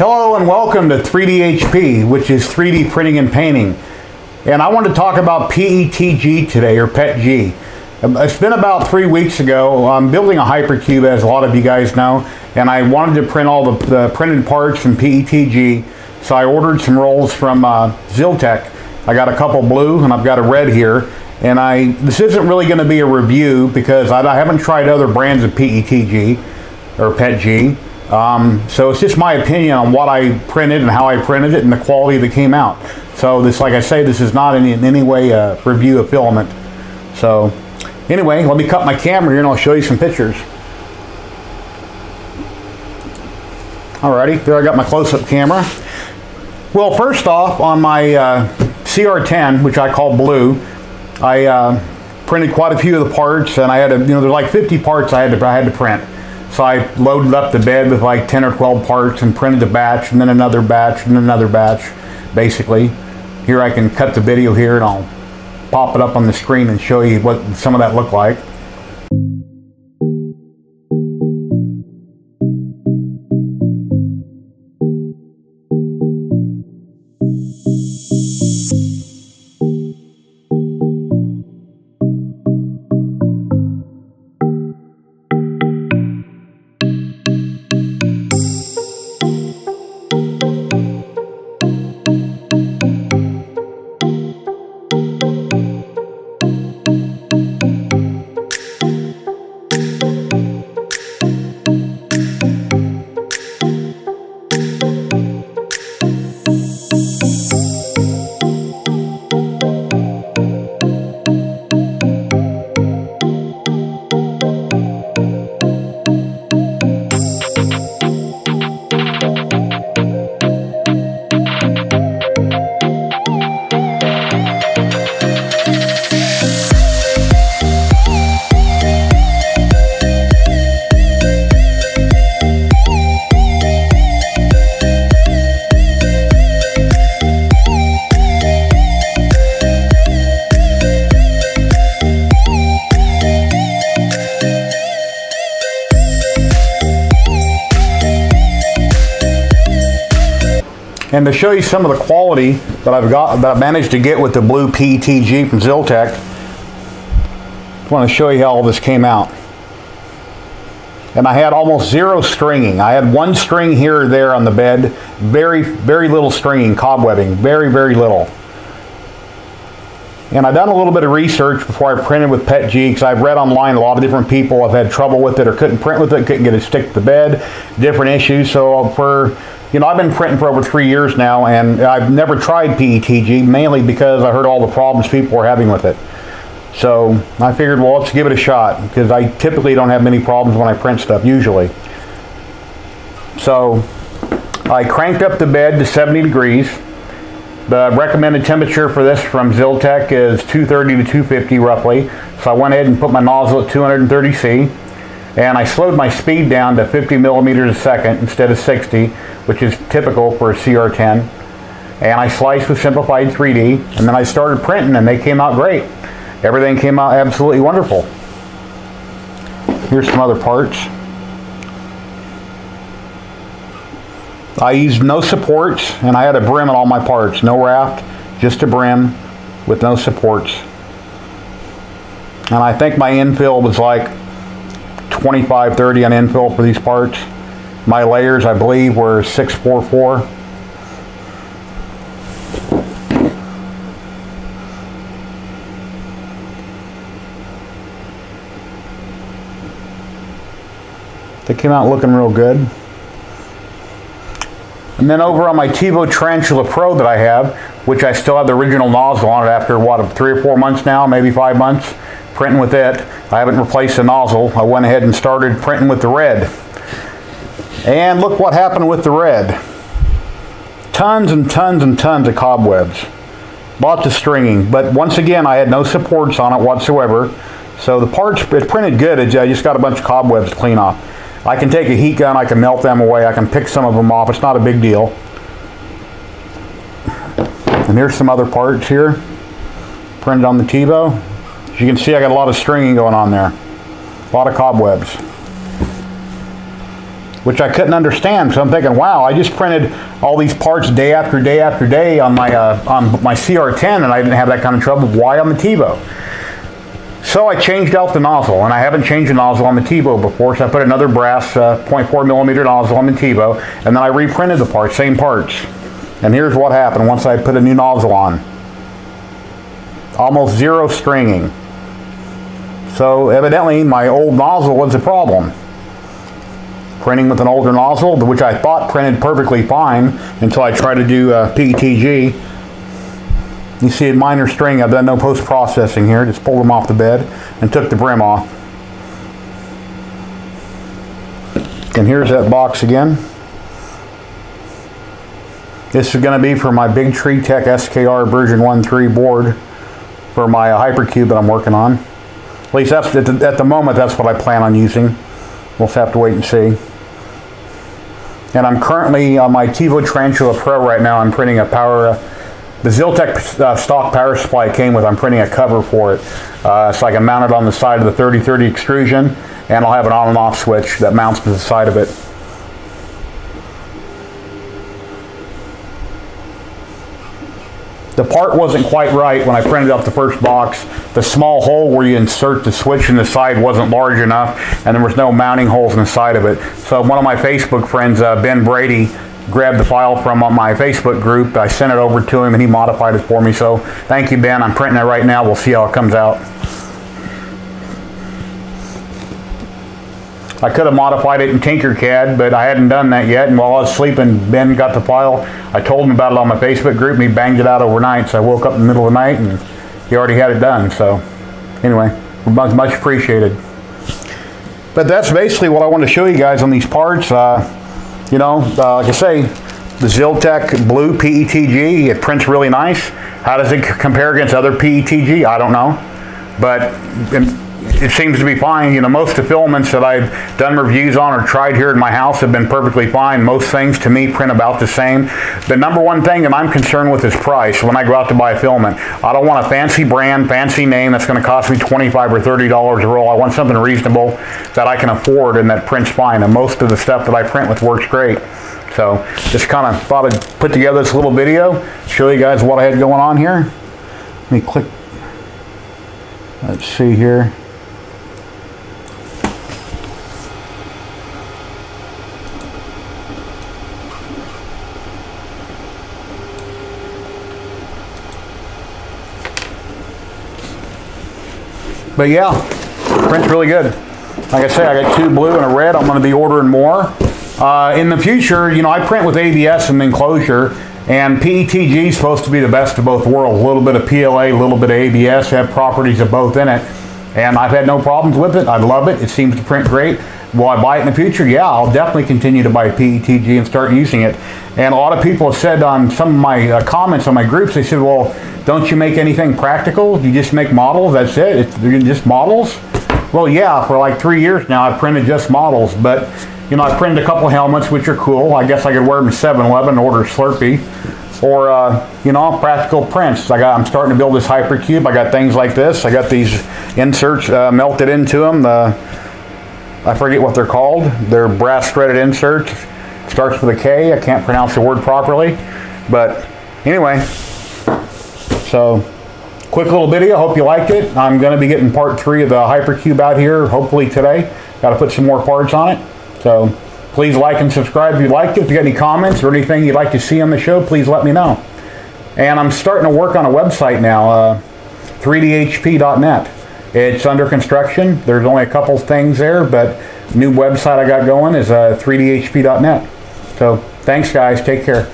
Hello and welcome to 3DHP, which is 3D printing and painting. And I want to talk about PETG today, or PETG. Um, it's been about three weeks ago. I'm building a hypercube, as a lot of you guys know, and I wanted to print all the, the printed parts from PETG. So I ordered some rolls from uh, Zyltech. I got a couple blue and I've got a red here. And I this isn't really going to be a review because I, I haven't tried other brands of PETG or PETG. Um, so it's just my opinion on what I printed and how I printed it and the quality that came out. So this, like I say, this is not in, in any way a review of filament. So anyway, let me cut my camera here and I'll show you some pictures. Alrighty, there I got my close-up camera. Well, first off, on my uh, CR10, which I call blue, I uh, printed quite a few of the parts, and I had to, you know, there's like 50 parts I had to, I had to print. So I loaded up the bed with like 10 or 12 parts and printed a batch and then another batch and another batch, basically. Here I can cut the video here and I'll pop it up on the screen and show you what some of that looked like. And to show you some of the quality that I've got, that I managed to get with the blue PETG from Zyltech, I want to show you how all this came out. And I had almost zero stringing. I had one string here or there on the bed, very, very little stringing, cobwebbing, very, very little. And I've done a little bit of research before I printed with PETG because I've read online a lot of different people have had trouble with it or couldn't print with it, couldn't get it stick to the bed, different issues. So for you know, I've been printing for over three years now, and I've never tried PETG, mainly because I heard all the problems people were having with it. So I figured, well, let's give it a shot, because I typically don't have many problems when I print stuff, usually. So I cranked up the bed to 70 degrees. The recommended temperature for this from Zyltech is 230 to 250 roughly. So I went ahead and put my nozzle at 230 C and I slowed my speed down to 50 millimeters a second instead of 60, which is typical for a CR10. And I sliced with Simplified 3D, and then I started printing, and they came out great. Everything came out absolutely wonderful. Here's some other parts. I used no supports, and I had a brim on all my parts. No raft, just a brim with no supports. And I think my infill was like 25, 30 on infill for these parts. My layers, I believe, were 644. They came out looking real good. And then over on my Tevo Tarantula Pro that I have, which I still have the original nozzle on it after, what, three or four months now, maybe five months, printing with it. I haven't replaced the nozzle. I went ahead and started printing with the red. And look what happened with the red. Tons and tons and tons of cobwebs. Lots of stringing, but once again, I had no supports on it whatsoever. So the parts, it printed good, I just got a bunch of cobwebs to clean off. I can take a heat gun, I can melt them away, I can pick some of them off, it's not a big deal. And here's some other parts here, printed on the Tevo. You can see, I got a lot of stringing going on there. A lot of cobwebs. which I couldn't understand. So I'm thinking, wow, I just printed all these parts day after day after day on my uh, on my CR10, and I didn't have that kind of trouble. Why on the Tevo? So I changed out the nozzle, and I haven't changed the nozzle on the Tevo before, so I put another brass uh, 0.4 millimeter nozzle on the Tevo, and then I reprinted the parts, same parts. And here's what happened once I put a new nozzle on. Almost zero stringing. So evidently my old nozzle was a problem. Printing with an older nozzle, which I thought printed perfectly fine until I tried to do uh, PETG you see a minor string, I've done no post-processing here, just pulled them off the bed and took the brim off. And here's that box again. This is going to be for my Big Tree Tech SKR version 1.3 board for my Hypercube that I'm working on. At least that's at the, at the moment that's what I plan on using. We'll have to wait and see. And I'm currently on my Tevo Tarantula Pro right now. I'm printing a power uh, the Zyltech uh, stock power supply came with, I'm printing a cover for it. Uh, so I can mount it on the side of the 3030 extrusion and I'll have an on and off switch that mounts to the side of it. The part wasn't quite right when I printed up the first box. The small hole where you insert the switch in the side wasn't large enough and there was no mounting holes in the side of it. So one of my Facebook friends, uh, Ben Brady, grabbed the file from my Facebook group. I sent it over to him and he modified it for me. So thank you, Ben. I'm printing it right now. We'll see how it comes out. I could have modified it in Tinkercad, but I hadn't done that yet. And while I was sleeping, Ben got the file. I told him about it on my Facebook group, and he banged it out overnight. So I woke up in the middle of the night, and he already had it done. So anyway, much, appreciated. But that's basically what I want to show you guys on these parts. Uh, you know, uh, like I say, the Zyltech Blue PETG, it prints really nice. How does it compare against other PETG? I don't know. But it seems to be fine. You know, most of the filaments that I've done reviews on or tried here in my house have been perfectly fine. Most things to me print about the same. The number one thing that I'm concerned with is price when I go out to buy a filament. I don't want a fancy brand, fancy name that's going to cost me 25 or $30 a roll. I want something reasonable that I can afford and that prints fine. And most of the stuff that I print with works great. So just kind of thought I'd put together this little video, show you guys what I had going on here. Let me click. Let's see here. But yeah, print's really good. Like I say, I got two blue and a red. I'm going to be ordering more. Uh, in the future, you know, I print with ABS and enclosure, and PETG is supposed to be the best of both worlds. A little bit of PLA, a little bit of ABS, have properties of both in it. And I've had no problems with it. I love it. It seems to print great. Will I buy it in the future? Yeah, I'll definitely continue to buy PETG and start using it. And a lot of people said on some of my uh, comments on my groups, they said, well, don't you make anything practical? You just make models, that's it? It's just models? Well, yeah, for like three years now, I've printed just models, but you know, I printed a couple helmets, which are cool. I guess I could wear them at 7-Eleven and order Slurpee. Or, uh, you know, practical prints. I got, I'm starting to build this hypercube. I got things like this. I got these inserts uh, melted into them. The, I forget what they're called. They're brass threaded inserts. Starts with a K. I can't pronounce the word properly. But anyway, so, quick little video. Hope you liked it. I'm going to be getting part three of the Hypercube out here, hopefully today. Got to put some more parts on it. So, please like and subscribe if you liked it. If you got any comments or anything you'd like to see on the show, please let me know. And I'm starting to work on a website now, uh, 3dhp.net. It's under construction. There's only a couple things there, but new website I got going is uh, 3dhp.net. So, thanks, guys. Take care.